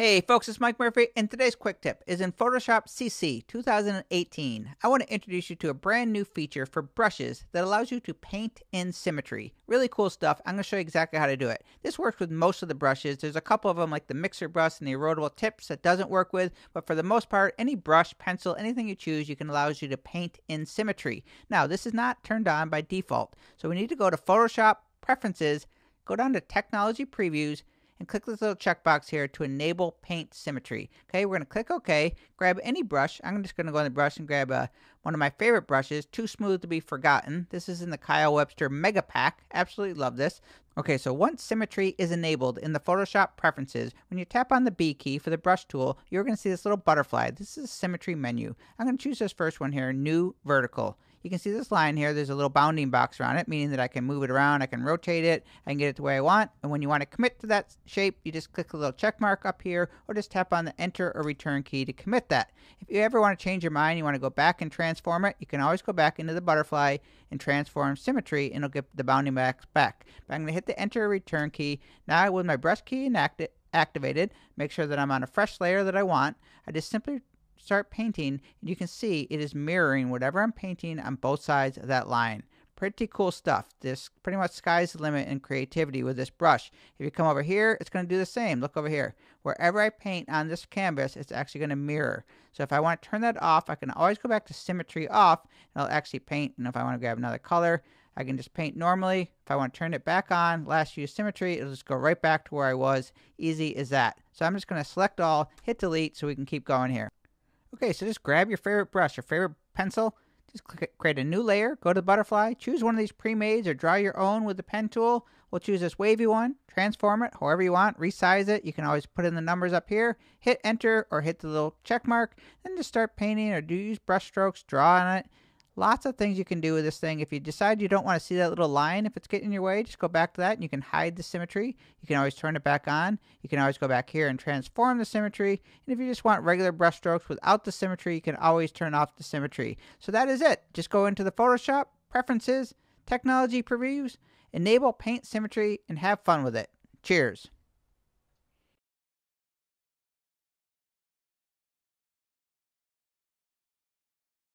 Hey folks, it's Mike Murphy, and today's quick tip is in Photoshop CC 2018. I want to introduce you to a brand new feature for brushes that allows you to paint in symmetry. Really cool stuff. I'm going to show you exactly how to do it. This works with most of the brushes. There's a couple of them like the mixer brush and the erodible tips that doesn't work with, but for the most part, any brush, pencil, anything you choose, you can allows you to paint in symmetry. Now, this is not turned on by default, so we need to go to Photoshop Preferences, go down to Technology Previews, and click this little checkbox here to enable paint symmetry. Okay, we're going to click OK, grab any brush. I'm just going to go in the brush and grab uh, one of my favorite brushes, Too Smooth to be Forgotten. This is in the Kyle Webster Mega Pack. Absolutely love this. Okay, so once symmetry is enabled in the Photoshop preferences, when you tap on the B key for the brush tool, you're going to see this little butterfly. This is a symmetry menu. I'm going to choose this first one here, New Vertical you can see this line here. There's a little bounding box around it, meaning that I can move it around, I can rotate it, I can get it the way I want. And when you want to commit to that shape, you just click the little check mark up here, or just tap on the enter or return key to commit that. If you ever want to change your mind, you want to go back and transform it, you can always go back into the butterfly and transform symmetry, and it'll get the bounding box back. But I'm going to hit the enter or return key. Now with my brush key enacted, activated, make sure that I'm on a fresh layer that I want. I just simply start painting, and you can see it is mirroring whatever I'm painting on both sides of that line. Pretty cool stuff. This pretty much sky's the limit in creativity with this brush. If you come over here, it's going to do the same. Look over here. Wherever I paint on this canvas, it's actually going to mirror. So if I want to turn that off, I can always go back to symmetry off, and I'll actually paint. And if I want to grab another color, I can just paint normally. If I want to turn it back on, last use symmetry, it'll just go right back to where I was. Easy as that. So I'm just going to select all, hit delete so we can keep going here. Okay, so just grab your favorite brush, your favorite pencil, just click, create a new layer, go to the butterfly, choose one of these pre-mades or draw your own with the pen tool. We'll choose this wavy one, transform it however you want, resize it. You can always put in the numbers up here, hit enter or hit the little check mark, then just start painting or do use brush strokes, draw on it. Lots of things you can do with this thing. If you decide you don't want to see that little line, if it's getting in your way, just go back to that and you can hide the symmetry. You can always turn it back on. You can always go back here and transform the symmetry. And if you just want regular brush strokes without the symmetry, you can always turn off the symmetry. So that is it. Just go into the Photoshop, Preferences, Technology Previews, enable Paint Symmetry, and have fun with it. Cheers.